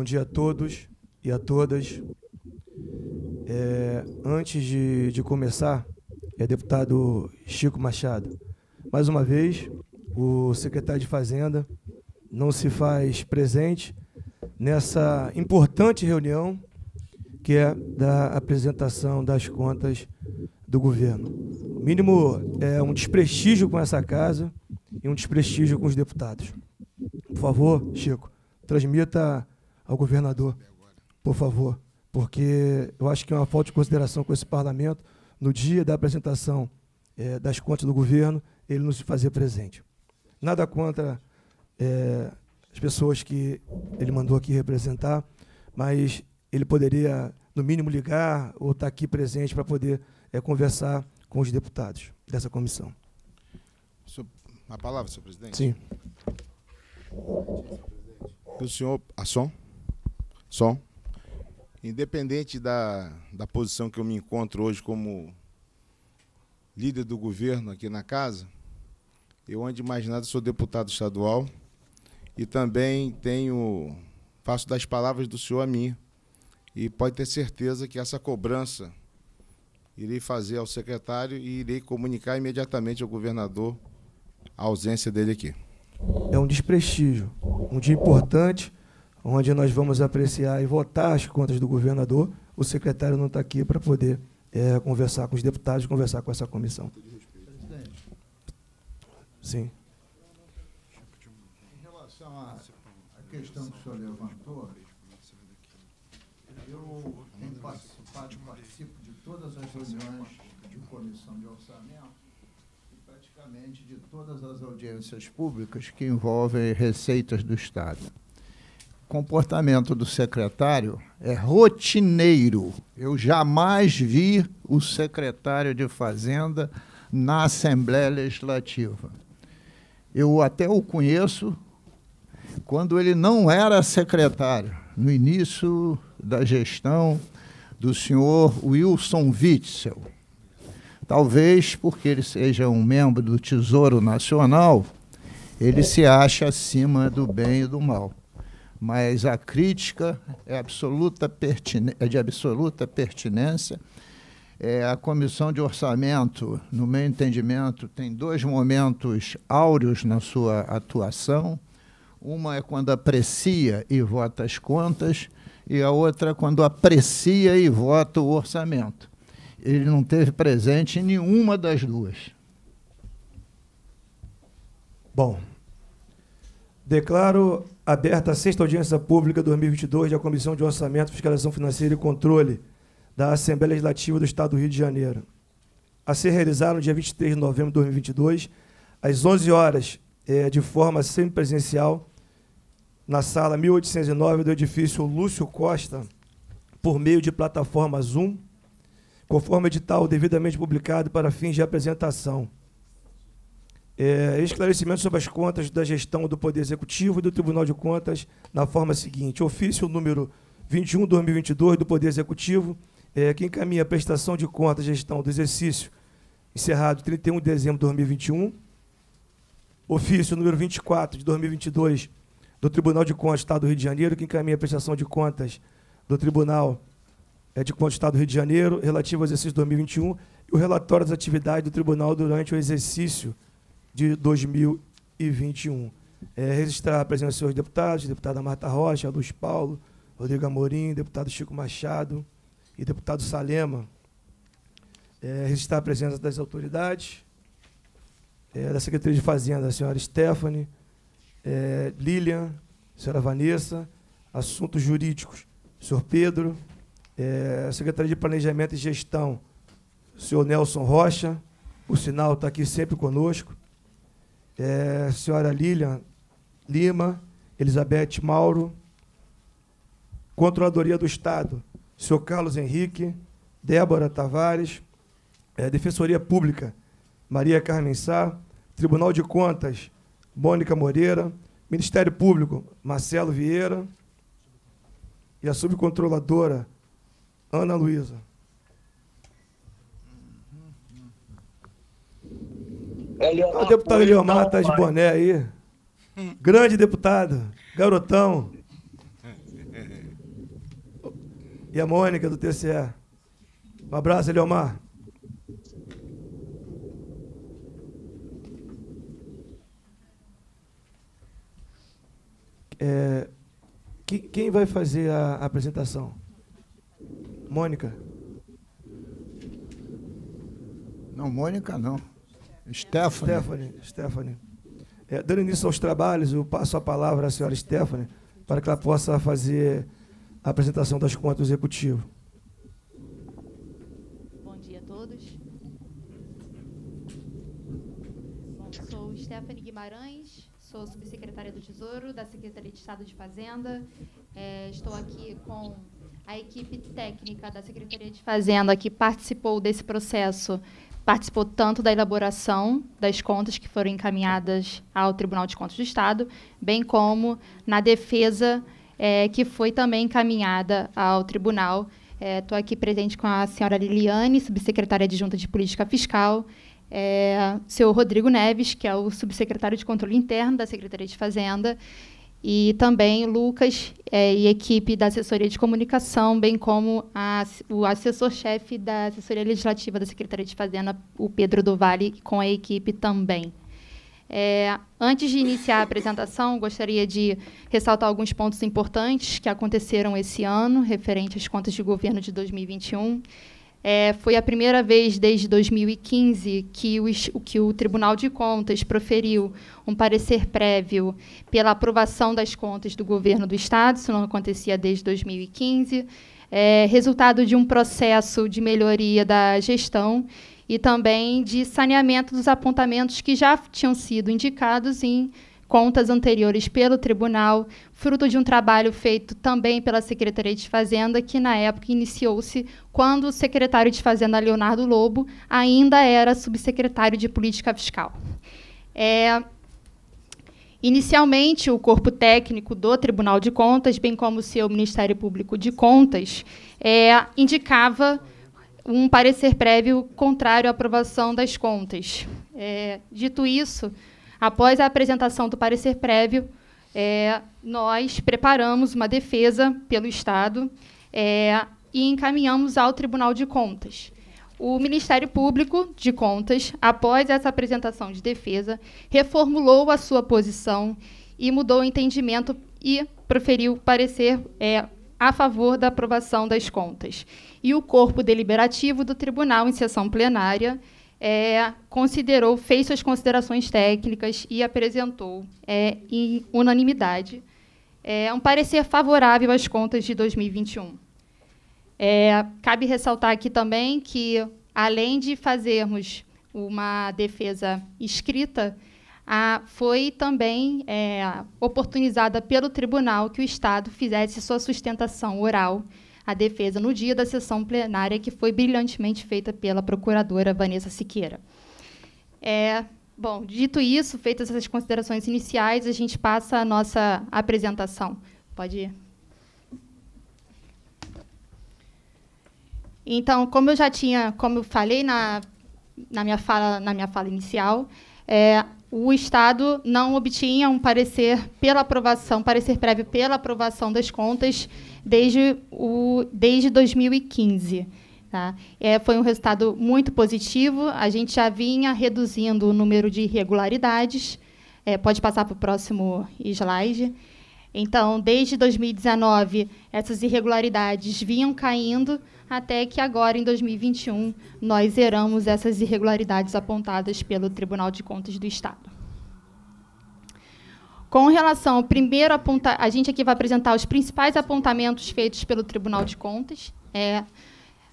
Bom dia a todos e a todas. É, antes de, de começar, é deputado Chico Machado. Mais uma vez, o secretário de Fazenda não se faz presente nessa importante reunião que é da apresentação das contas do governo. O mínimo é um desprestígio com essa casa e um desprestígio com os deputados. Por favor, Chico, transmita ao governador, por favor, porque eu acho que é uma falta de consideração com esse parlamento no dia da apresentação é, das contas do governo, ele não se fazer presente. Nada contra é, as pessoas que ele mandou aqui representar, mas ele poderia, no mínimo, ligar ou estar aqui presente para poder é, conversar com os deputados dessa comissão. A palavra, senhor presidente. Sim. O senhor. A som? Independente da, da posição que eu me encontro hoje como líder do governo aqui na casa, eu, antes de mais nada, sou deputado estadual e também tenho faço das palavras do senhor a mim. E pode ter certeza que essa cobrança irei fazer ao secretário e irei comunicar imediatamente ao governador a ausência dele aqui. É um desprestígio, um dia importante, onde nós vamos apreciar e votar as contas do governador. O secretário não está aqui para poder é, conversar com os deputados, conversar com essa comissão. Sim. Em relação à questão que o senhor levantou, eu participo de todas as reuniões de comissão de orçamento praticamente de todas as audiências públicas que envolvem receitas do Estado. Comportamento do secretário é rotineiro. Eu jamais vi o secretário de Fazenda na Assembleia Legislativa. Eu até o conheço quando ele não era secretário, no início da gestão do senhor Wilson Witzel Talvez porque ele seja um membro do Tesouro Nacional, ele se acha acima do bem e do mal. Mas a crítica é, absoluta é de absoluta pertinência. É, a comissão de orçamento, no meu entendimento, tem dois momentos áureos na sua atuação. Uma é quando aprecia e vota as contas, e a outra é quando aprecia e vota o orçamento ele não teve presente em nenhuma das duas. Bom, declaro aberta a sexta audiência pública 2022 da Comissão de Orçamento, Fiscalização Financeira e Controle da Assembleia Legislativa do Estado do Rio de Janeiro. A ser realizada no dia 23 de novembro de 2022, às 11 horas, é, de forma semipresencial, na sala 1809 do edifício Lúcio Costa, por meio de plataforma Zoom, conforme edital devidamente publicado para fins de apresentação. É, esclarecimento sobre as contas da gestão do Poder Executivo e do Tribunal de Contas na forma seguinte. Ofício número 21-2022 do Poder Executivo, é, que encaminha a prestação de contas gestão do exercício encerrado 31 de dezembro de 2021. Ofício número 24 de 2022 do Tribunal de Contas do Estado do Rio de Janeiro, que encaminha a prestação de contas do Tribunal é, de Contas do Estado do Rio de Janeiro, relativo ao exercício 2021, e o relatório das atividades do Tribunal durante o exercício de 2021. É, registrar a presença dos senhores deputados, deputada Marta Rocha, Luz Paulo, Rodrigo Amorim, deputado Chico Machado e deputado Salema. É, registrar a presença das autoridades, é, da Secretaria de Fazenda, a senhora Stephanie, é, Lilian, a senhora Vanessa, assuntos jurídicos, senhor Pedro, é, Secretaria de Planejamento e Gestão, o senhor Nelson Rocha, o sinal está aqui sempre conosco. É, senhora Lilian Lima, Elizabeth Mauro, Controladoria do Estado, senhor Carlos Henrique, Débora Tavares, é, Defensoria Pública, Maria Carmen Sá, Tribunal de Contas, Mônica Moreira, Ministério Público, Marcelo Vieira, e a subcontroladora Ana Luísa. O deputado Eliomar está de boné aí. Grande deputado, garotão. e a Mônica, do TCE. Um abraço, Eliomar. É, quem vai fazer a apresentação? Mônica. Não, Mônica não. Stephanie. Stephanie. Stephanie. É, dando início aos trabalhos, eu passo a palavra à senhora Stephanie para que ela possa fazer a apresentação das contas do Executivo. Bom dia a todos. Bom, sou Stephanie Guimarães, sou subsecretária do Tesouro da Secretaria de Estado de Fazenda. É, estou aqui com a equipe técnica da Secretaria de Fazenda que participou desse processo participou tanto da elaboração das contas que foram encaminhadas ao Tribunal de Contas do Estado, bem como na defesa é, que foi também encaminhada ao tribunal. Estou é, aqui presente com a senhora Liliane, subsecretária adjunta de Política Fiscal, é, seu Rodrigo Neves, que é o subsecretário de Controle Interno da Secretaria de Fazenda, e também Lucas é, e equipe da assessoria de comunicação, bem como a, o assessor-chefe da assessoria legislativa da Secretaria de Fazenda, o Pedro do Vale, com a equipe também. É, antes de iniciar a apresentação, gostaria de ressaltar alguns pontos importantes que aconteceram esse ano, referente às contas de governo de 2021. É, foi a primeira vez desde 2015 que o, que o Tribunal de Contas proferiu um parecer prévio pela aprovação das contas do governo do Estado, isso não acontecia desde 2015, é, resultado de um processo de melhoria da gestão e também de saneamento dos apontamentos que já tinham sido indicados em contas anteriores pelo tribunal, fruto de um trabalho feito também pela Secretaria de Fazenda, que na época iniciou-se quando o secretário de Fazenda, Leonardo Lobo, ainda era subsecretário de Política Fiscal. É, Inicialmente, o corpo técnico do Tribunal de Contas, bem como o seu Ministério Público de Contas, é, indicava um parecer prévio contrário à aprovação das contas. É, dito isso, Após a apresentação do parecer prévio, é, nós preparamos uma defesa pelo Estado é, e encaminhamos ao Tribunal de Contas. O Ministério Público de Contas, após essa apresentação de defesa, reformulou a sua posição e mudou o entendimento e proferiu parecer é, a favor da aprovação das contas. E o corpo deliberativo do tribunal, em sessão plenária, é, considerou, fez suas considerações técnicas e apresentou, é, em unanimidade, é, um parecer favorável às contas de 2021. É, cabe ressaltar aqui também que, além de fazermos uma defesa escrita, a, foi também é, oportunizada pelo tribunal que o Estado fizesse sua sustentação oral a defesa no dia da sessão plenária, que foi brilhantemente feita pela procuradora Vanessa Siqueira. É, bom, dito isso, feitas essas considerações iniciais, a gente passa a nossa apresentação. Pode ir. Então, como eu já tinha, como eu falei na, na, minha, fala, na minha fala inicial, é, o Estado não obtinha um parecer pela aprovação, parecer prévio pela aprovação das contas desde, o, desde 2015. Tá? É, foi um resultado muito positivo. A gente já vinha reduzindo o número de irregularidades. É, pode passar para o próximo slide. Então, desde 2019, essas irregularidades vinham caindo, até que agora, em 2021, nós zeramos essas irregularidades apontadas pelo Tribunal de Contas do Estado. Com relação ao primeiro apontamento, a gente aqui vai apresentar os principais apontamentos feitos pelo Tribunal de Contas, é,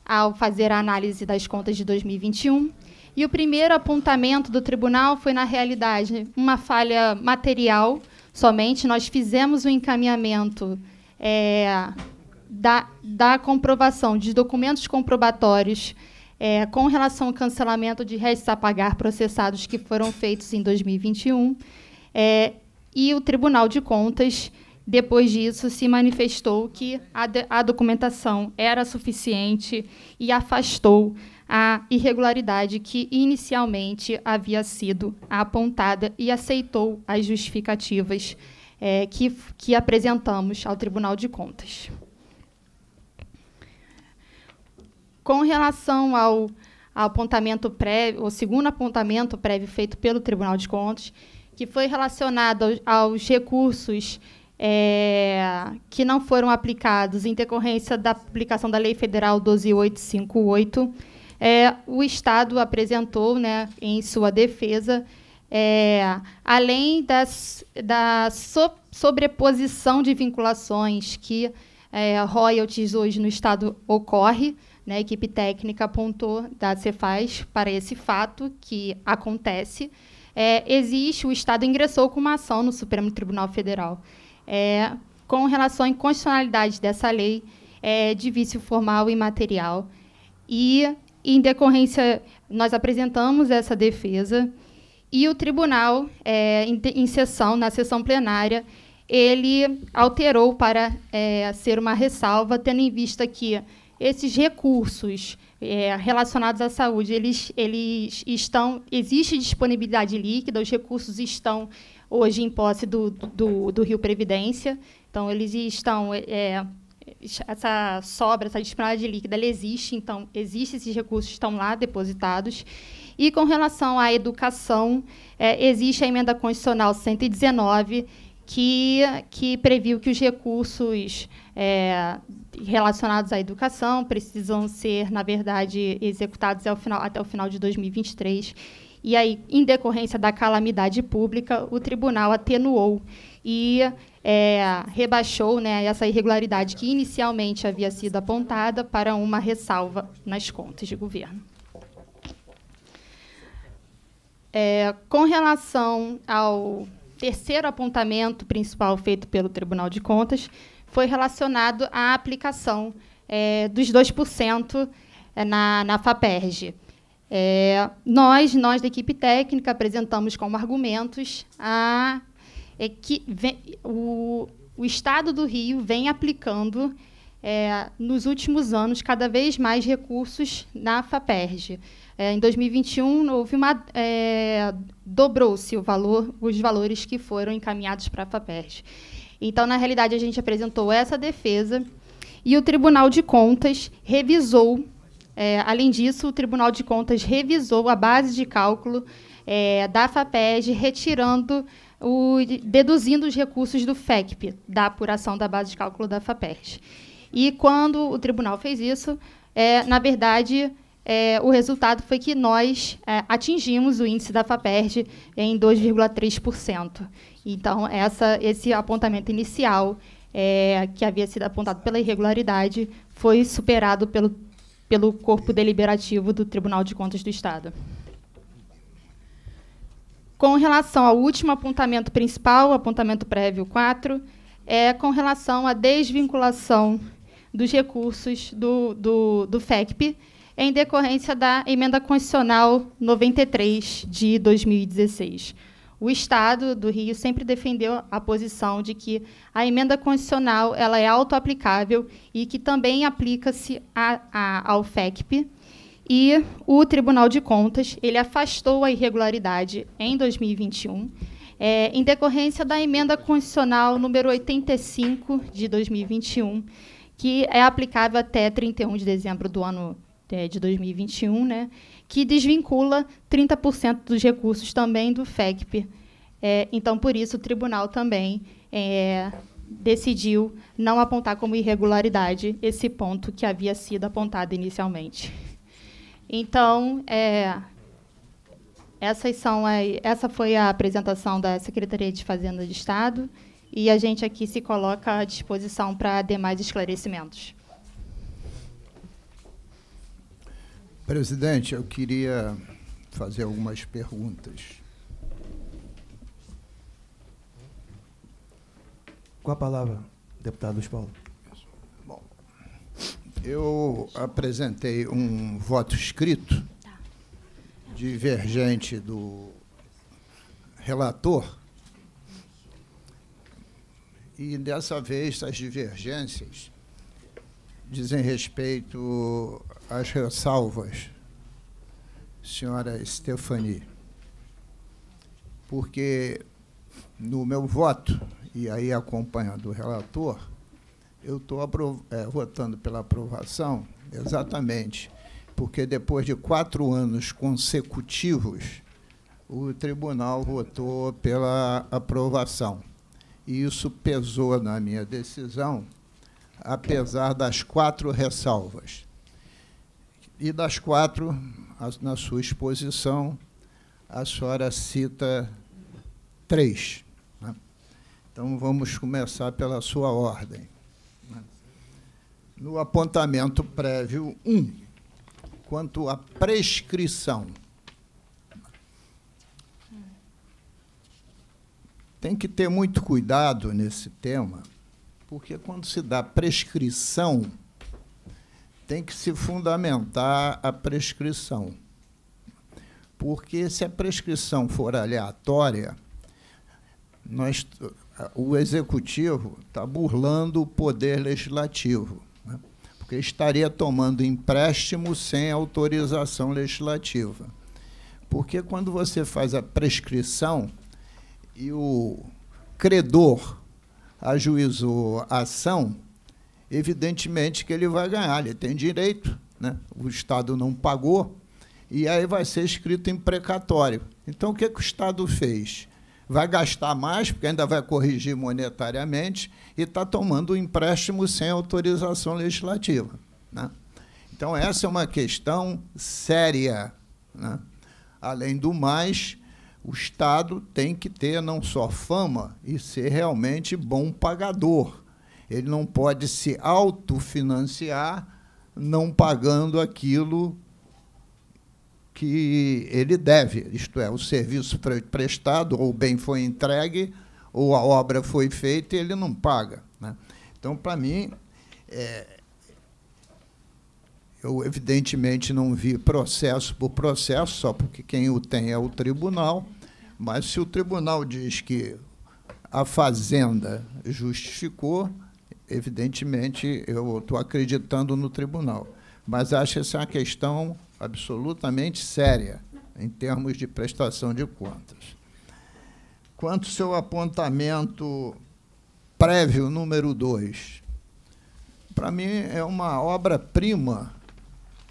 ao fazer a análise das contas de 2021. E o primeiro apontamento do tribunal foi, na realidade, uma falha material somente. Nós fizemos o encaminhamento é, da, da comprovação de documentos comprobatórios é, com relação ao cancelamento de restos a pagar processados que foram feitos em 2021. É, e o Tribunal de Contas, depois disso, se manifestou que a, a documentação era suficiente e afastou a irregularidade que inicialmente havia sido apontada e aceitou as justificativas é, que, que apresentamos ao Tribunal de Contas. com relação ao, ao apontamento prévio, o segundo apontamento prévio feito pelo Tribunal de Contas, que foi relacionado aos, aos recursos é, que não foram aplicados em decorrência da publicação da Lei Federal 12858, é, o Estado apresentou, né, em sua defesa, é, além das, da so, sobreposição de vinculações que é, royalties hoje no Estado ocorre, né, a equipe técnica apontou da Cefaz para esse fato que acontece. É, existe, o Estado ingressou com uma ação no Supremo Tribunal Federal é, com relação à inconstitucionalidade dessa lei é, de vício formal e material. E, em decorrência, nós apresentamos essa defesa e o tribunal, é, em, em, sessão, na sessão plenária, ele alterou para é, ser uma ressalva, tendo em vista que esses recursos é, relacionados à saúde, eles, eles estão, existe disponibilidade líquida, os recursos estão hoje em posse do, do, do Rio Previdência. Então, eles estão. É, essa sobra, essa disponibilidade líquida, ela existe, então, existem esses recursos, estão lá depositados. E com relação à educação, é, existe a emenda constitucional 119, que, que previu que os recursos é, relacionados à educação precisam ser, na verdade, executados ao final, até o final de 2023. E aí, em decorrência da calamidade pública, o tribunal atenuou e é, rebaixou né, essa irregularidade que inicialmente havia sido apontada para uma ressalva nas contas de governo. É, com relação ao terceiro apontamento principal feito pelo Tribunal de Contas, foi relacionado à aplicação é, dos 2% é, na, na FAPERJ. É, nós, nós da equipe técnica, apresentamos como argumentos a, é que vem, o, o Estado do Rio vem aplicando, é, nos últimos anos, cada vez mais recursos na FAPERJ. É, em 2021, houve uma é, dobrou-se o valor, os valores que foram encaminhados para a FAPERJ. Então, na realidade, a gente apresentou essa defesa e o Tribunal de Contas revisou é, além disso, o Tribunal de Contas revisou a base de cálculo é, da FAPEG, retirando o, deduzindo os recursos do FECP, da apuração da base de cálculo da FAPEG. E quando o tribunal fez isso, é, na verdade, é, o resultado foi que nós é, atingimos o índice da FAPERJ em 2,3%. Então, essa, esse apontamento inicial, é, que havia sido apontado pela irregularidade, foi superado pelo pelo corpo deliberativo do Tribunal de Contas do Estado. Com relação ao último apontamento principal, apontamento prévio 4, é com relação à desvinculação dos recursos do, do, do FECP em decorrência da emenda constitucional 93 de 2016 o Estado do Rio sempre defendeu a posição de que a emenda constitucional ela é autoaplicável e que também aplica-se ao FECP. E o Tribunal de Contas ele afastou a irregularidade em 2021, é, em decorrência da emenda constitucional número 85 de 2021, que é aplicável até 31 de dezembro do ano é, de 2021, né? Que desvincula 30% dos recursos também do FECP. É, então, por isso, o tribunal também é, decidiu não apontar como irregularidade esse ponto que havia sido apontado inicialmente. Então, é, essas são a, essa foi a apresentação da Secretaria de Fazenda de Estado e a gente aqui se coloca à disposição para demais esclarecimentos. Presidente, eu queria fazer algumas perguntas. Com a palavra, deputado Luiz Paulo. Bom, eu apresentei um voto escrito divergente do relator e dessa vez as divergências dizem respeito às ressalvas, senhora Stephanie, porque no meu voto, e aí acompanhando o relator, eu estou é, votando pela aprovação exatamente porque depois de quatro anos consecutivos, o tribunal votou pela aprovação. E isso pesou na minha decisão, apesar das quatro ressalvas. E das quatro, na sua exposição, a senhora cita três. Né? Então, vamos começar pela sua ordem. Né? No apontamento prévio 1, um, quanto à prescrição. Tem que ter muito cuidado nesse tema, porque quando se dá prescrição, tem que se fundamentar a prescrição. Porque se a prescrição for aleatória, nós, o executivo está burlando o poder legislativo, né? porque estaria tomando empréstimo sem autorização legislativa. Porque quando você faz a prescrição e o credor ajuizou a ação, evidentemente que ele vai ganhar, ele tem direito, né? o Estado não pagou, e aí vai ser escrito em precatório. Então, o que, que o Estado fez? Vai gastar mais, porque ainda vai corrigir monetariamente, e está tomando um empréstimo sem autorização legislativa. Né? Então, essa é uma questão séria. Né? Além do mais, o Estado tem que ter não só fama, e ser realmente bom pagador. Ele não pode se autofinanciar não pagando aquilo que ele deve, isto é, o serviço foi prestado, ou o bem foi entregue, ou a obra foi feita e ele não paga. Né? Então, para mim, é, eu evidentemente não vi processo por processo, só porque quem o tem é o tribunal, mas se o tribunal diz que a fazenda justificou, evidentemente eu estou acreditando no tribunal. Mas acho que essa é uma questão absolutamente séria em termos de prestação de contas. Quanto ao seu apontamento prévio número 2, para mim é uma obra-prima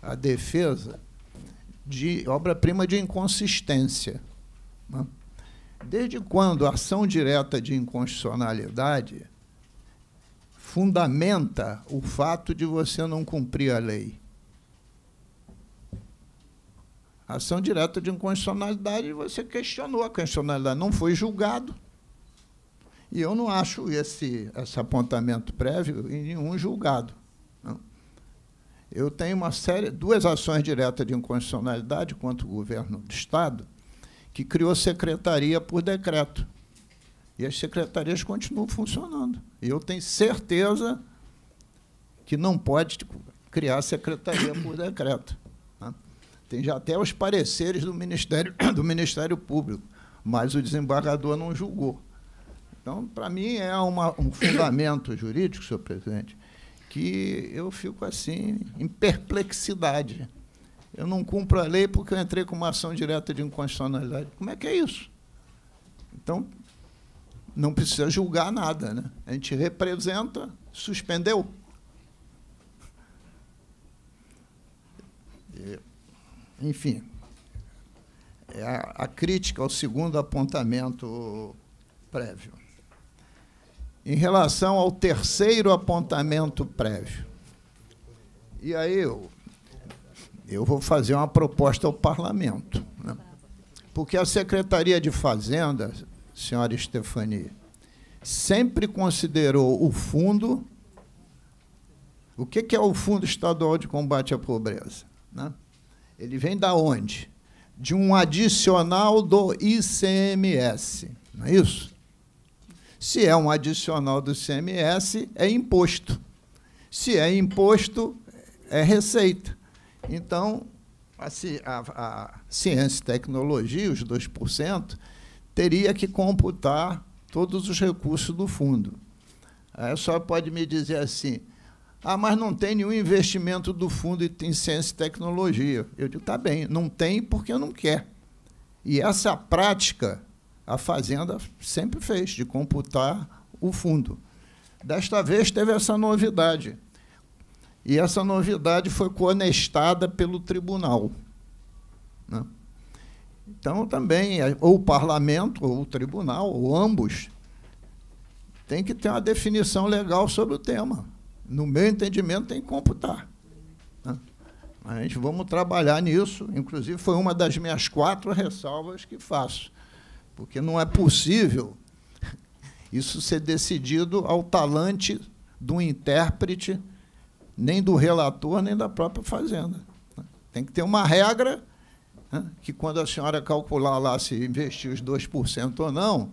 a defesa de obra-prima de inconsistência. Né? Desde quando a ação direta de inconstitucionalidade fundamenta o fato de você não cumprir a lei? Ação direta de inconstitucionalidade, você questionou a constitucionalidade, não foi julgado. E eu não acho esse, esse apontamento prévio em nenhum julgado. Não. Eu tenho uma série, duas ações diretas de inconstitucionalidade contra o governo do Estado, que criou secretaria por decreto. E as secretarias continuam funcionando. Eu tenho certeza que não pode criar secretaria por decreto. Tem já até os pareceres do Ministério, do Ministério Público, mas o desembargador não julgou. Então, para mim, é uma, um fundamento jurídico, senhor presidente, que eu fico assim, em perplexidade. Eu não cumpro a lei porque eu entrei com uma ação direta de inconstitucionalidade. Como é que é isso? Então, não precisa julgar nada. Né? A gente representa, suspendeu. enfim, é a, a crítica ao segundo apontamento prévio. Em relação ao terceiro apontamento prévio, e aí eu, eu vou fazer uma proposta ao parlamento. Né? Porque a Secretaria de Fazenda, senhora Stefani, sempre considerou o fundo. O que é o Fundo Estadual de Combate à Pobreza? Né? Ele vem da onde? De um adicional do ICMS, não é isso? Se é um adicional do ICMS, é imposto. Se é imposto, é receita. Então, a, a, a ciência e tecnologia, os 2%, teria que computar todos os recursos do fundo. Aí senhora pode me dizer assim, ah, mas não tem nenhum investimento do fundo em ciência e tecnologia. Eu digo, tá bem, não tem porque não quer. E essa prática a Fazenda sempre fez, de computar o fundo. Desta vez teve essa novidade. E essa novidade foi conestada pelo tribunal. Né? Então, também, ou o parlamento, ou o tribunal, ou ambos, tem que ter uma definição legal sobre o tema. No meu entendimento, tem que computar. Né? A gente vamos trabalhar nisso. Inclusive, foi uma das minhas quatro ressalvas que faço. Porque não é possível isso ser decidido ao talante do intérprete, nem do relator, nem da própria fazenda. Tem que ter uma regra né, que, quando a senhora calcular lá se investir os 2% ou não,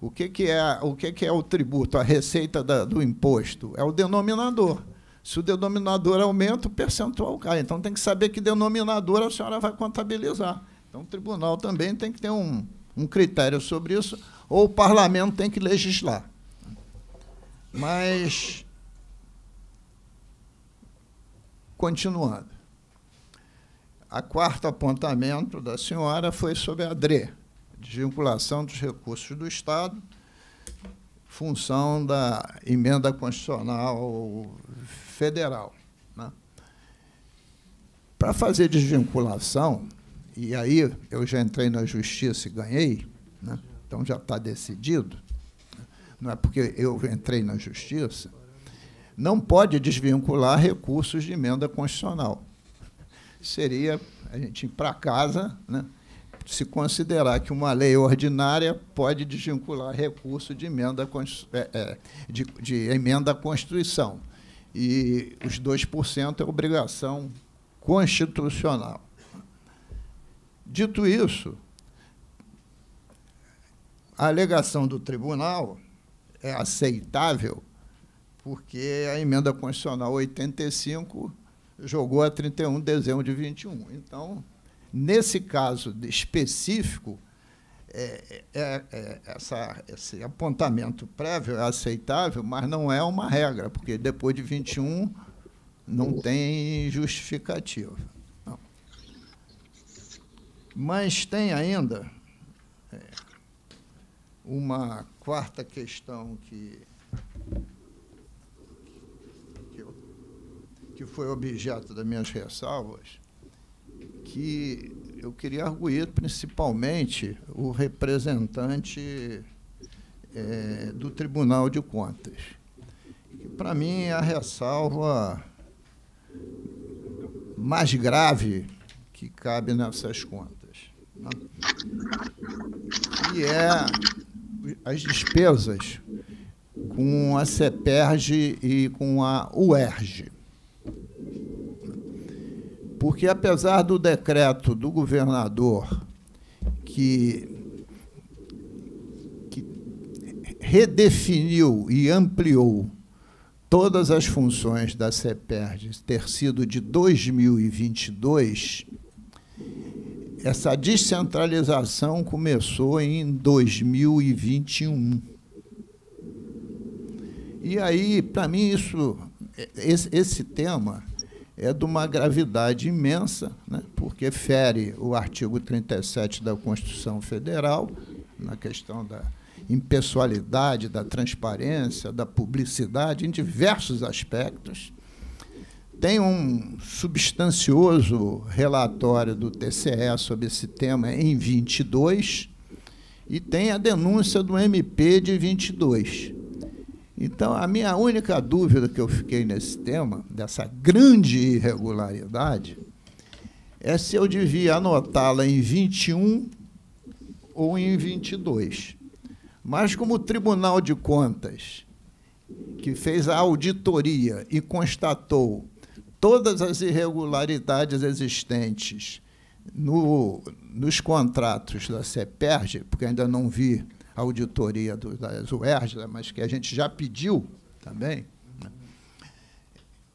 o que, que, é, o que, que é o tributo, a receita da, do imposto? É o denominador. Se o denominador aumenta, o percentual cai. Então tem que saber que denominador a senhora vai contabilizar. Então o tribunal também tem que ter um, um critério sobre isso, ou o parlamento tem que legislar. Mas, continuando. A quarto apontamento da senhora foi sobre a DRE, desvinculação dos recursos do Estado, função da emenda constitucional federal. Né? Para fazer desvinculação, e aí eu já entrei na justiça e ganhei, né? então já está decidido, não é porque eu entrei na justiça, não pode desvincular recursos de emenda constitucional. Seria a gente ir para casa, né? se considerar que uma lei ordinária pode desvincular recurso de emenda, é, é, de, de emenda à Constituição. E os 2% é obrigação constitucional. Dito isso, a alegação do tribunal é aceitável porque a emenda constitucional 85 jogou a 31 de dezembro de 21. Então, Nesse caso específico, é, é, é, essa, esse apontamento prévio é aceitável, mas não é uma regra, porque depois de 21 não tem justificativa. Não. Mas tem ainda é, uma quarta questão que, que, eu, que foi objeto das minhas ressalvas, que eu queria arguir principalmente o representante é, do Tribunal de Contas. Para mim, é a ressalva mais grave que cabe nessas contas. Né? E é as despesas com a CEPERG e com a UERJ porque apesar do decreto do governador que, que redefiniu e ampliou todas as funções da CEPERD ter sido de 2022, essa descentralização começou em 2021. E aí, para mim, isso, esse, esse tema é de uma gravidade imensa, né, porque fere o artigo 37 da Constituição Federal, na questão da impessoalidade, da transparência, da publicidade, em diversos aspectos. Tem um substancioso relatório do TCE sobre esse tema em 22 e tem a denúncia do MP de 22. Então, a minha única dúvida que eu fiquei nesse tema, dessa grande irregularidade, é se eu devia anotá-la em 21 ou em 22. Mas, como o Tribunal de Contas, que fez a auditoria e constatou todas as irregularidades existentes no, nos contratos da CEPERG, porque ainda não vi auditoria do, das UERJ, né, mas que a gente já pediu também. Né?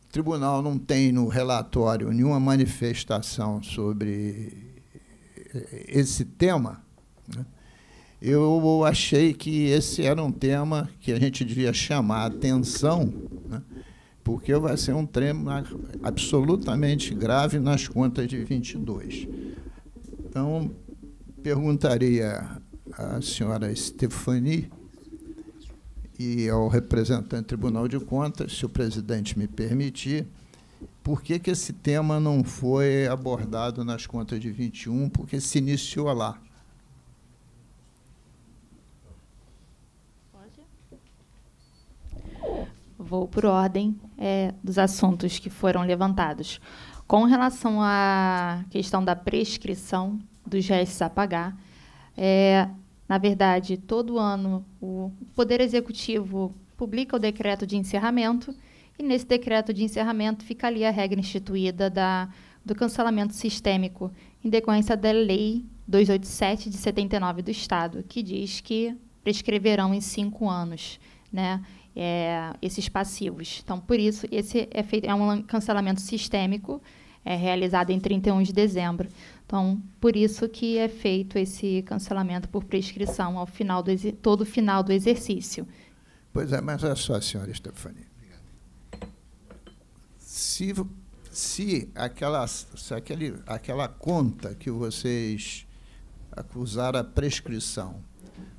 O tribunal não tem no relatório nenhuma manifestação sobre esse tema. Né? Eu achei que esse era um tema que a gente devia chamar a atenção, né? porque vai ser um tema absolutamente grave nas contas de 22. Então, perguntaria a senhora Stefani e ao representante do Tribunal de Contas, se o presidente me permitir, por que, que esse tema não foi abordado nas contas de 21, porque se iniciou lá. Vou por ordem é, dos assuntos que foram levantados. Com relação à questão da prescrição dos restos a pagar, é, na verdade, todo ano o Poder Executivo publica o decreto de encerramento e nesse decreto de encerramento fica ali a regra instituída da, do cancelamento sistêmico em decorrência da Lei 287 de 79 do Estado, que diz que prescreverão em cinco anos né, é, esses passivos. Então, por isso, esse é, feito, é um cancelamento sistêmico é realizado em 31 de dezembro. Então, por isso que é feito esse cancelamento por prescrição ao final do todo final do exercício. Pois é, mas olha só, senhora Stefania. Se, se, aquela, se aquele, aquela conta que vocês acusaram a prescrição,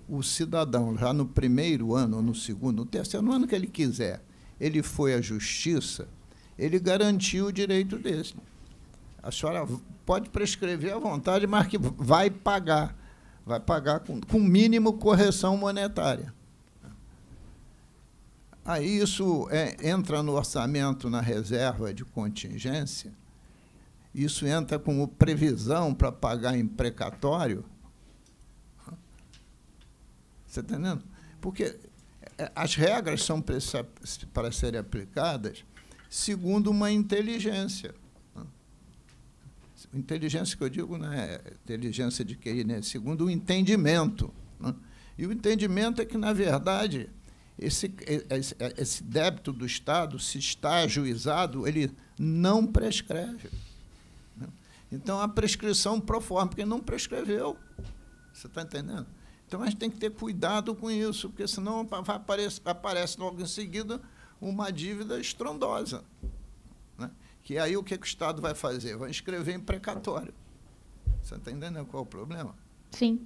o cidadão, já no primeiro ano, no segundo, no terceiro, no ano que ele quiser, ele foi à justiça, ele garantiu o direito dele. A senhora pode prescrever à vontade, mas que vai pagar. Vai pagar com, com mínimo correção monetária. Aí isso é, entra no orçamento na reserva de contingência, isso entra como previsão para pagar em precatório. Você está entendendo? Porque é, as regras são para serem aplicadas segundo uma inteligência inteligência que eu digo não é inteligência de QI, né? segundo o entendimento. Né? E o entendimento é que, na verdade, esse, esse, esse débito do Estado, se está ajuizado, ele não prescreve. Né? Então, a prescrição pro forma, porque não prescreveu. Você está entendendo? Então, a gente tem que ter cuidado com isso, porque senão vai aparecer, aparece logo em seguida uma dívida estrondosa. Que aí o que, que o Estado vai fazer? Vai inscrever em precatório. Você está entendendo qual é o problema? Sim.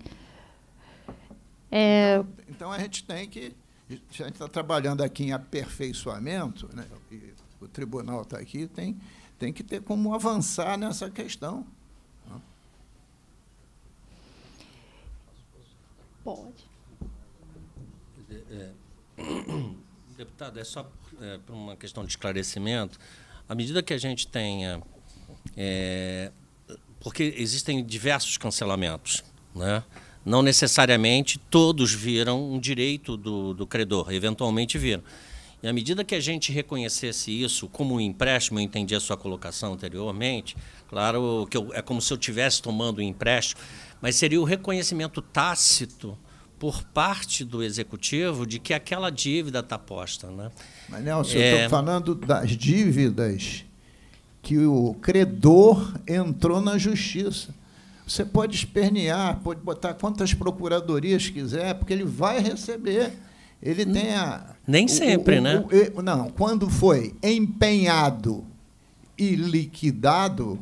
É... Então, então, a gente tem que. A gente está trabalhando aqui em aperfeiçoamento, né? e o tribunal está aqui, tem, tem que ter como avançar nessa questão. Pode. É, deputado, é só é, por uma questão de esclarecimento à medida que a gente tenha. É, porque existem diversos cancelamentos, né? não necessariamente todos viram um direito do, do credor, eventualmente viram. E à medida que a gente reconhecesse isso como um empréstimo, eu entendi a sua colocação anteriormente, claro que eu, é como se eu estivesse tomando um empréstimo, mas seria o reconhecimento tácito por parte do executivo de que aquela dívida está posta. Né? Mas, Nelson, é... eu estou falando das dívidas que o credor entrou na justiça. Você pode espernear, pode botar quantas procuradorias quiser, porque ele vai receber. Ele tem a. Nem sempre, o, né? O, não, quando foi empenhado e liquidado,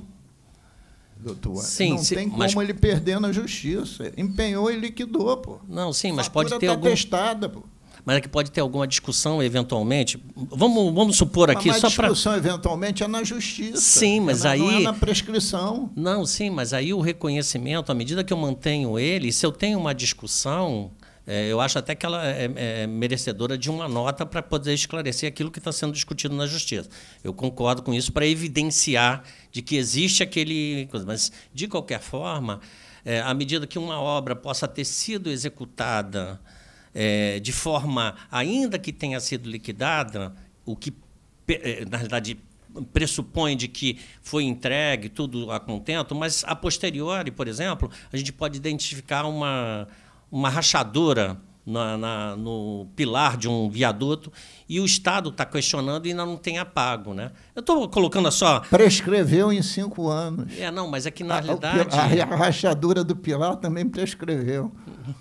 doutor. Sim, não sim, tem como mas... ele perder na justiça. Empenhou e liquidou, pô. Não, sim, mas pode ter tá algum... testada, pô. Mas é que pode ter alguma discussão eventualmente. Vamos, vamos supor aqui mas só para. A discussão eventualmente é na justiça. Sim, mas é aí. Não é na prescrição. Não, sim, mas aí o reconhecimento, à medida que eu mantenho ele, se eu tenho uma discussão, é, eu acho até que ela é, é merecedora de uma nota para poder esclarecer aquilo que está sendo discutido na justiça. Eu concordo com isso para evidenciar de que existe aquele. Mas, de qualquer forma, à medida que uma obra possa ter sido executada é, de forma, ainda que tenha sido liquidada, o que, é, na realidade, pressupõe de que foi entregue tudo a contento, mas a posteriori, por exemplo, a gente pode identificar uma uma rachadura na, na, no pilar de um viaduto e o Estado está questionando e ainda não tem apago. Né? Eu estou colocando só. Prescreveu em cinco anos. É, não, mas é que na a, realidade. A, a rachadura do pilar também prescreveu.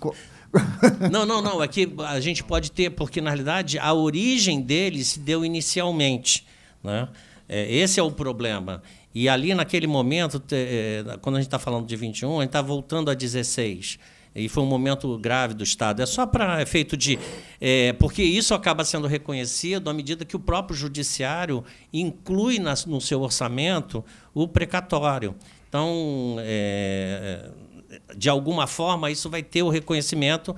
não, não, não. É que a gente pode ter, porque na realidade a origem dele se deu inicialmente. Né? É, esse é o problema. E ali naquele momento, é, quando a gente está falando de 21, a gente está voltando a 16. e foi um momento grave do Estado. É só para efeito de. É, porque isso acaba sendo reconhecido à medida que o próprio judiciário inclui no seu orçamento o precatório. Então, é, de alguma forma, isso vai ter o reconhecimento.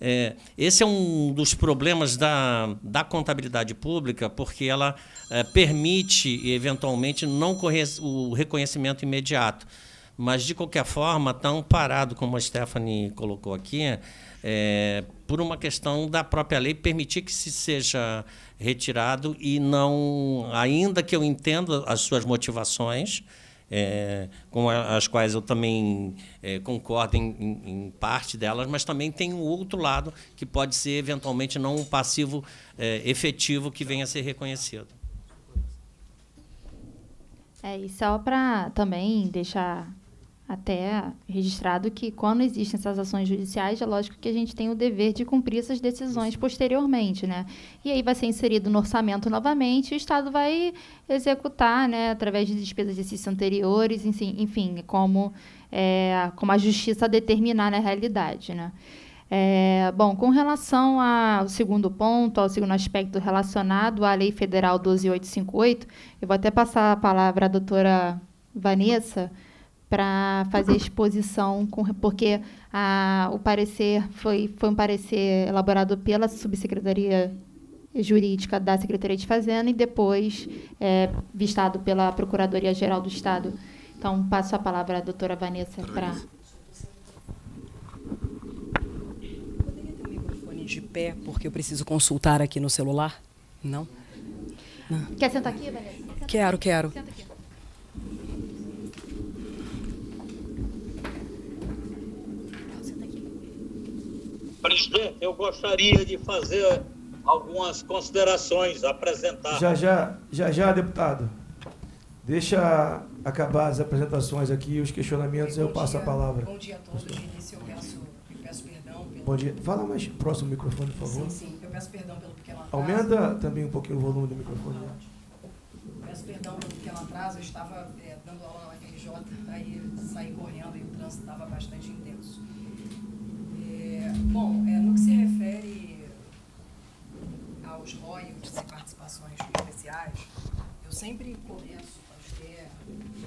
É, esse é um dos problemas da, da contabilidade pública, porque ela é, permite, eventualmente, não o reconhecimento imediato. Mas, de qualquer forma, está amparado, como a Stephanie colocou aqui, é, por uma questão da própria lei permitir que se seja retirado e não, ainda que eu entenda as suas motivações, é, com as quais eu também é, concordo em, em, em, parte delas, mas também tem um outro lado que pode ser eventualmente não um passivo é, efetivo que venha a ser reconhecido. É, e só para também deixar até registrado que quando existem essas ações judiciais, é lógico que a gente tem o dever de cumprir essas decisões posteriormente, né? E aí vai ser inserido no orçamento novamente, e o Estado vai executar, né, através de despesas de exercícios anteriores, enfim, enfim como, é, como a justiça determinar na realidade, né? É, bom, com relação ao segundo ponto, ao segundo aspecto relacionado à Lei Federal 12858, eu vou até passar a palavra à doutora Vanessa, para fazer exposição, com, porque a, o parecer foi, foi um parecer elaborado pela subsecretaria jurídica da Secretaria de Fazenda e depois é, vistado pela Procuradoria-Geral do Estado. Então, passo a palavra à doutora Vanessa para... Poderia ter o microfone de pé, porque eu preciso consultar aqui no celular? Não? Não. Quer sentar aqui, Vanessa? Quero, quero. Senta aqui. Presidente, eu gostaria de fazer algumas considerações, apresentar. Já, já, já, já, deputado. Deixa acabar as apresentações aqui, os questionamentos, eu passo dia, a palavra. Bom dia a todos. De início, eu peço, eu peço perdão. Pelo... Bom dia. Fala mais próximo do microfone, por favor. Sim, sim. Eu peço perdão pelo pequeno atraso. Aumenta também um pouquinho o volume do microfone. Eu peço perdão pelo pequeno atraso. Eu estava é, dando aula na FRJ, aí saí correndo e o trânsito estava bastante intenso. Bom, é, no que se refere aos royalties e participações especiais, eu sempre começo as ter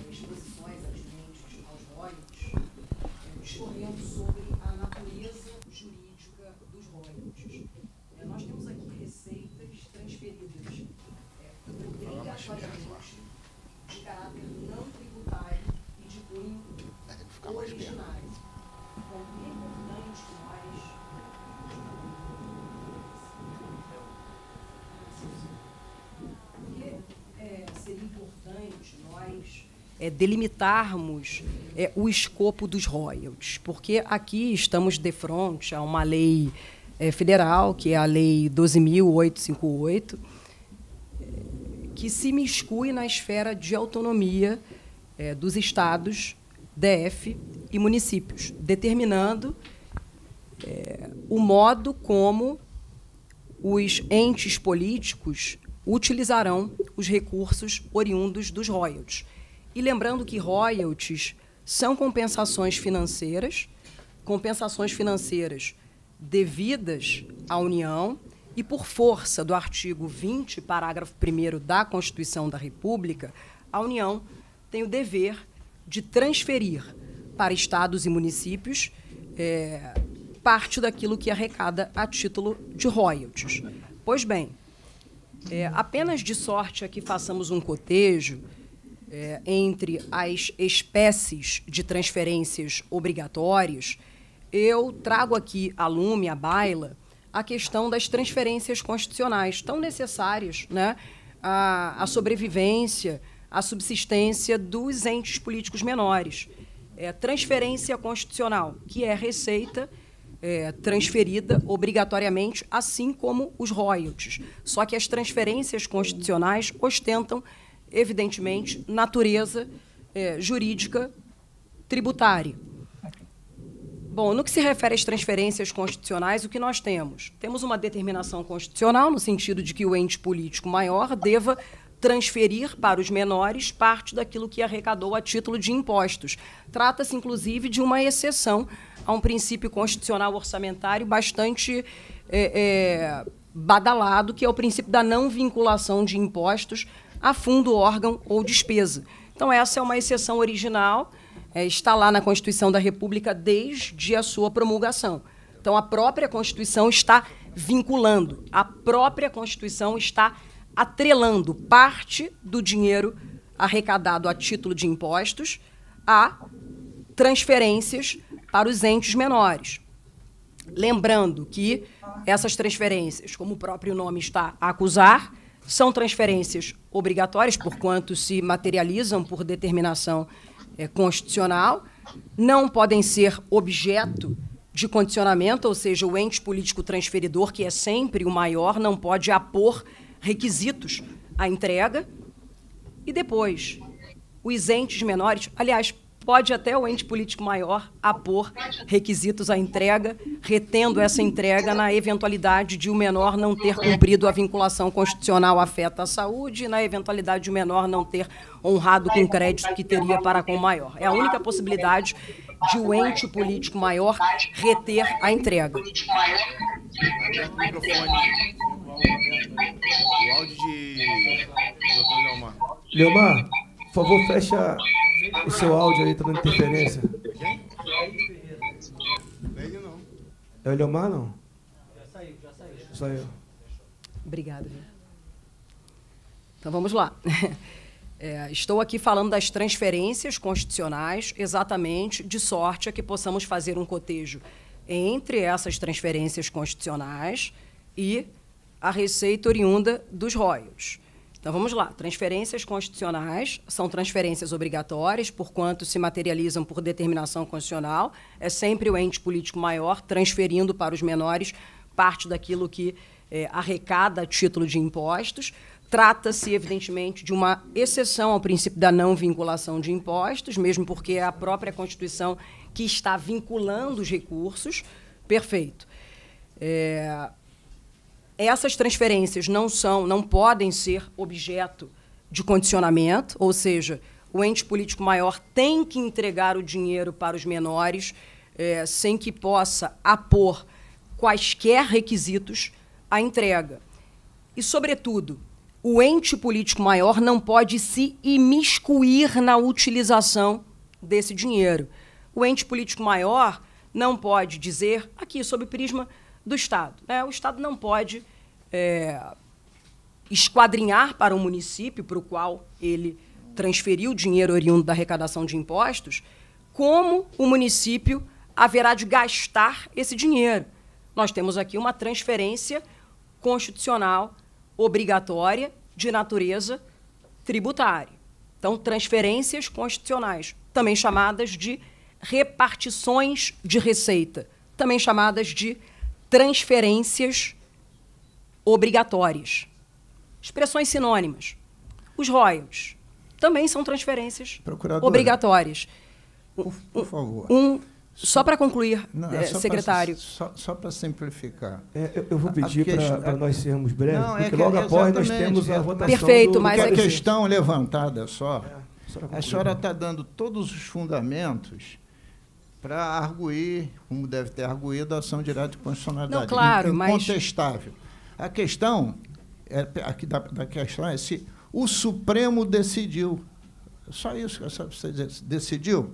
exposições atinentes aos royalties, é, discorrendo sobre a natureza jurídica dos royalties. É, nós temos aqui receitas transferidas é, obrigatoriamente de caráter não tributário e de cunho originário. Então, é importante que nós é, delimitarmos é, o escopo dos royalties, porque aqui estamos de frente a uma lei é, federal, que é a Lei 12.858, que se miscui na esfera de autonomia é, dos estados, DF e municípios, determinando é, o modo como os entes políticos utilizarão os recursos oriundos dos royalties. E lembrando que royalties são compensações financeiras, compensações financeiras devidas à União e por força do artigo 20, parágrafo 1 da Constituição da República, a União tem o dever de transferir para estados e municípios é, parte daquilo que arrecada a título de royalties. Pois bem, é, apenas de sorte a que façamos um cotejo é, entre as espécies de transferências obrigatórias, eu trago aqui a lume, a baila, a questão das transferências constitucionais, tão necessárias né, à, à sobrevivência, à subsistência dos entes políticos menores. É, transferência constitucional, que é receita é, transferida obrigatoriamente, assim como os royalties. Só que as transferências constitucionais ostentam evidentemente, natureza é, jurídica tributária. Bom, no que se refere às transferências constitucionais, o que nós temos? Temos uma determinação constitucional no sentido de que o ente político maior deva transferir para os menores parte daquilo que arrecadou a título de impostos. Trata-se, inclusive, de uma exceção a um princípio constitucional orçamentário bastante é, é, badalado, que é o princípio da não vinculação de impostos a fundo, órgão ou despesa. Então, essa é uma exceção original, é, está lá na Constituição da República desde a sua promulgação. Então, a própria Constituição está vinculando, a própria Constituição está atrelando parte do dinheiro arrecadado a título de impostos a transferências para os entes menores. Lembrando que essas transferências, como o próprio nome está a acusar, são transferências obrigatórias, porquanto se materializam por determinação é, constitucional, não podem ser objeto de condicionamento, ou seja, o ente político transferidor, que é sempre o maior, não pode apor requisitos à entrega. E depois, os entes menores, aliás, pode até o ente político maior apor requisitos à entrega, retendo essa entrega na eventualidade de o menor não ter cumprido a vinculação constitucional afeta à saúde e na eventualidade de o menor não ter honrado com o crédito que teria para com o maior. É a única possibilidade de o ente político maior reter a entrega. O áudio de. Leomar, por favor, fecha o seu áudio aí, tá dando interferência. É o Leomar, não? Já saiu, já saiu. Saiu. Obrigada. Então vamos lá. É, estou aqui falando das transferências constitucionais, exatamente de sorte a que possamos fazer um cotejo entre essas transferências constitucionais e a receita oriunda dos royalties. Então vamos lá. Transferências constitucionais são transferências obrigatórias, porquanto se materializam por determinação constitucional. É sempre o ente político maior transferindo para os menores parte daquilo que é, arrecada a título de impostos. Trata-se, evidentemente, de uma exceção ao princípio da não vinculação de impostos, mesmo porque é a própria Constituição que está vinculando os recursos. Perfeito. É, essas transferências não são, não podem ser objeto de condicionamento, ou seja, o ente político maior tem que entregar o dinheiro para os menores é, sem que possa apor quaisquer requisitos à entrega. E, sobretudo, o ente político maior não pode se imiscuir na utilização desse dinheiro. O ente político maior não pode dizer, aqui, sob o prisma do Estado, né? o Estado não pode é, esquadrinhar para o município para o qual ele transferiu o dinheiro oriundo da arrecadação de impostos, como o município haverá de gastar esse dinheiro. Nós temos aqui uma transferência constitucional obrigatória de natureza tributária. Então, transferências constitucionais, também chamadas de repartições de receita, também chamadas de transferências obrigatórias. Expressões sinônimas. Os royalties também são transferências obrigatórias. Por, por favor. Um, só para concluir, Não, eh, só pra- secretário. só só para simplificar. É, eu, eu vou pedir A questão- para nós sermos breves, Não, é porque que- logo após nós temos a é. votação Perfeito, do, mas a é- questão levantada só, A senhora está dando todos os fundamentos para arguir, como deve ter arguído, a ação direta de constitucionalidade. Não, claro, In- mas- Incontestável. A questão, é, aqui da, da questão é se o Supremo decidiu. Só isso que dizer. Decidiu?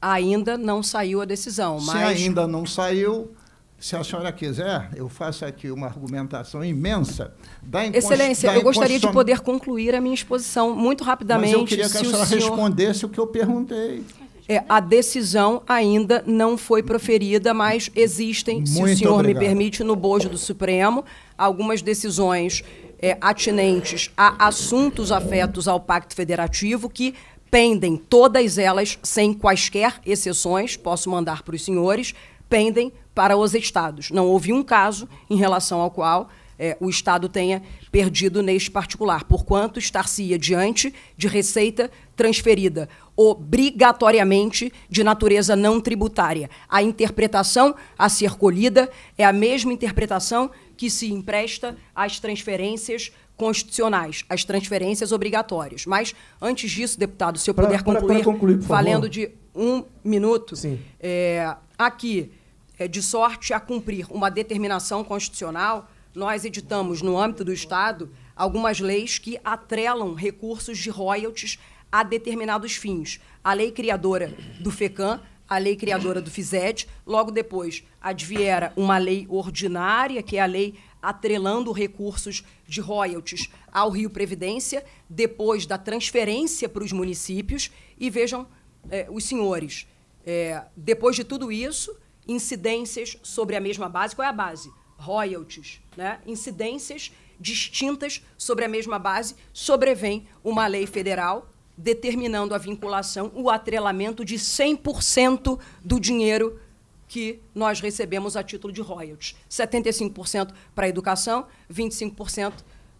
Ainda não saiu a decisão, Se mas ainda não saiu, se a senhora quiser, eu faço aqui uma argumentação imensa da Excelência, da eu gostaria de poder concluir a minha exposição muito rapidamente. Mas eu queria que a se o senhora senhor- respondesse o que eu perguntei. É, a decisão ainda não foi proferida, mas existem, se o Muito senhor obrigado. me permite, no bojo do Supremo, algumas decisões é, atinentes a assuntos afetos ao Pacto Federativo que pendem, todas elas, sem quaisquer exceções, posso mandar para os senhores, pendem para os estados. Não houve um caso em relação ao qual é, o Estado tenha perdido neste particular, porquanto estar-se-ia diante de receita transferida obrigatoriamente de natureza não tributária. A interpretação a ser colhida é a mesma interpretação que se empresta às transferências constitucionais, às transferências obrigatórias. Mas, antes disso, deputado, se eu Pra- puder pra- pra concluir, concluir, por favor. valendo de um minuto, é, aqui, é, de sorte a cumprir uma determinação constitucional, nós editamos, no âmbito do Estado, algumas leis que atrelam recursos de royalties a determinados fins. A lei criadora do FECAM, a lei criadora do FISED, logo depois adviera uma lei ordinária, que é a lei atrelando recursos de royalties ao Rio Previdência, depois da transferência para os municípios. E vejam, eh, os senhores, eh, depois de tudo isso, incidências sobre a mesma base. Qual é a base? Royalties. Né? Incidências distintas sobre a mesma base, sobrevém uma lei federal determinando a vinculação, o atrelamento de 100% do dinheiro que nós recebemos a título de royalties. 75% para a educação, 25%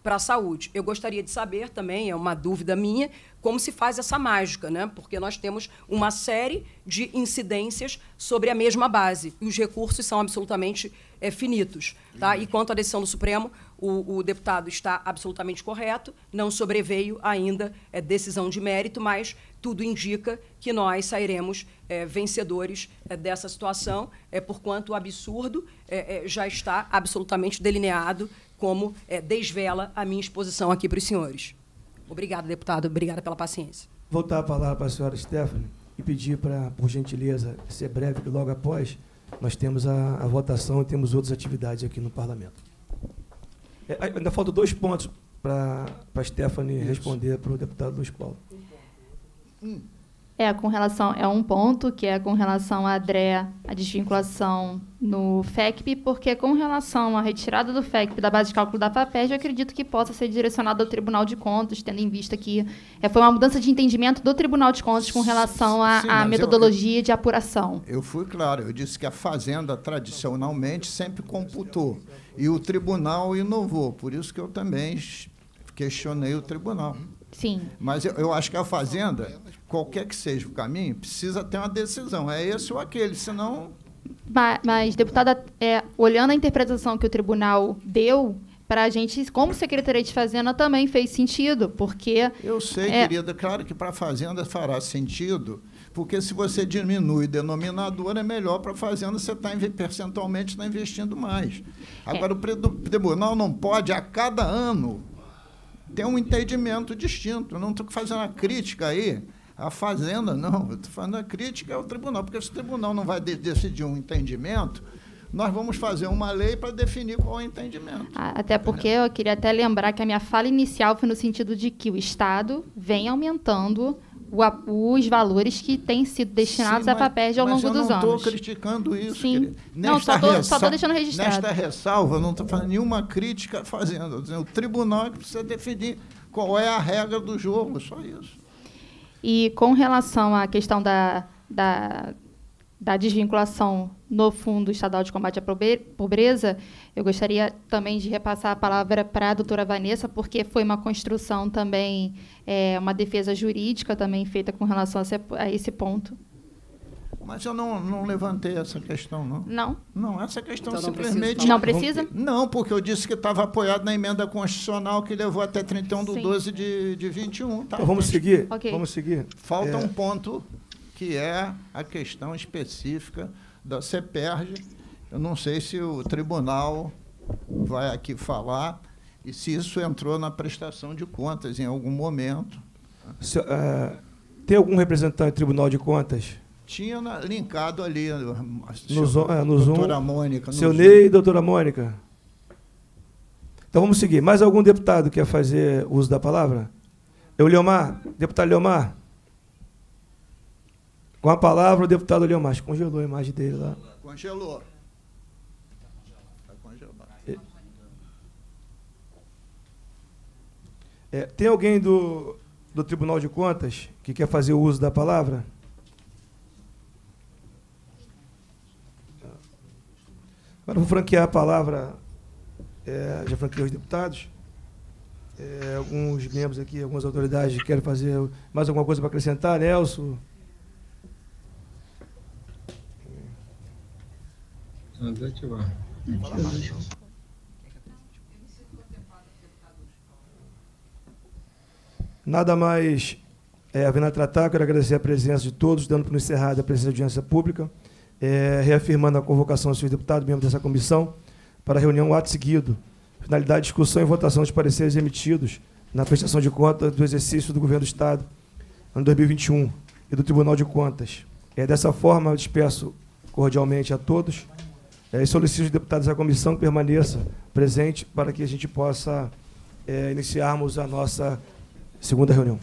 para a saúde. Eu gostaria de saber também, é uma dúvida minha, como se faz essa mágica, né? porque nós temos uma série de incidências sobre a mesma base e os recursos são absolutamente é, finitos. Tá? E quanto à decisão do Supremo, o, o, deputado está absolutamente correto, não sobreveio ainda é, decisão de mérito, mas tudo indica que nós sairemos é, vencedores é, dessa situação, é, porquanto o absurdo é, é, já está absolutamente delineado, como é, desvela a minha exposição aqui para os senhores. Obrigada, deputado. Obrigada pela paciência. Voltar a palavra para a senhora Stephanie e pedir para, por gentileza, ser breve, que logo após nós temos a, a votação e temos outras atividades aqui no parlamento. É, ainda faltam dois pontos para a Stephanie Isso. responder para o deputado Luiz Paulo. Hum. É, com relação, é um ponto, que é com relação à DRE, a desvinculação no FECP, porque com relação à retirada do FECP da base de cálculo da FAPES, eu acredito que possa ser direcionado ao Tribunal de Contas, tendo em vista que é, foi uma mudança de entendimento do Tribunal de Contas com relação à metodologia eu, de apuração. Eu fui claro, eu disse que a Fazenda tradicionalmente sempre computou, e o Tribunal inovou, por isso que eu também questionei o Tribunal. Sim. Mas eu, eu acho que a Fazenda qualquer que seja o caminho, precisa ter uma decisão. É esse ou aquele, senão. Mas, mas deputada, é, olhando a interpretação que o tribunal deu, para a gente, como Secretaria de Fazenda, também fez sentido, porque. Eu sei, é... querida, claro que para a Fazenda fará sentido, porque se você diminui o denominador, é melhor para a Fazenda, você está percentualmente está investindo mais. Agora, é. o tribunal não pode, a cada ano, ter um entendimento distinto. Eu não estou fazendo uma crítica aí a Fazenda, não. Eu estou falando a crítica ao tribunal, porque se o tribunal não vai de decidir um entendimento, nós vamos fazer uma lei para definir qual é o entendimento. Até porque eu queria até lembrar que a minha fala inicial foi no sentido de que o Estado vem aumentando o, os valores que têm sido destinados Sim, mas, a papéis ao longo dos anos. eu não estou criticando isso. Sim. não, só estou deixando registrado. Nesta ressalva, não estou fazendo nenhuma crítica fazendo. O tribunal é que precisa definir qual é a regra do jogo, só isso. E com relação à questão da, da, da desvinculação no Fundo Estadual de Combate à Pobreza, eu gostaria também de repassar a palavra para a doutora Vanessa, porque foi uma construção também, é, uma defesa jurídica também feita com relação a esse ponto. Mas eu não, não levantei essa questão, não. Não? Não, essa questão então simplesmente. Não precisa? Não, porque eu disse que estava apoiado na emenda constitucional que levou até 31 de 12 de, de 21. Tá, então, vamos seguir? Okay. Vamos seguir. Falta é. um ponto que é a questão específica da CEPERG. Eu não sei se o tribunal vai aqui falar e se isso entrou na prestação de contas em algum momento. Se, uh, tem algum representante do Tribunal de Contas tinha na, linkado ali. No, Zoom, é, no doutora Zoom. Mônica. Seu Zoom. Ney e doutora Mônica. Então vamos seguir. Mais algum deputado quer fazer uso da palavra? Eu, Leomar. Deputado Leomar. Com a palavra, o deputado Leomar. Congelou a imagem dele lá. Congelou. Está congelado. É, tem alguém do, do Tribunal de Contas que quer fazer uso da palavra? Agora vou franquear a palavra, é, já franqueei os deputados. É, alguns membros aqui, algumas autoridades querem fazer mais alguma coisa para acrescentar, Nelson? Nada mais é, havendo a tratar, quero agradecer a presença de todos, dando para encerrar a presença de audiência pública. é, reafirmando a convocação dos senhores deputados, membros dessa comissão, para a reunião ato seguido. Finalidade, discussão e votação dos pareceres emitidos na prestação de contas do exercício do Governo do Estado, ano 2021, e do Tribunal de Contas. É, dessa forma, eu despeço cordialmente a todos é, solicito os deputados da comissão que permaneça presente para que a gente possa é, iniciarmos a nossa segunda reunião.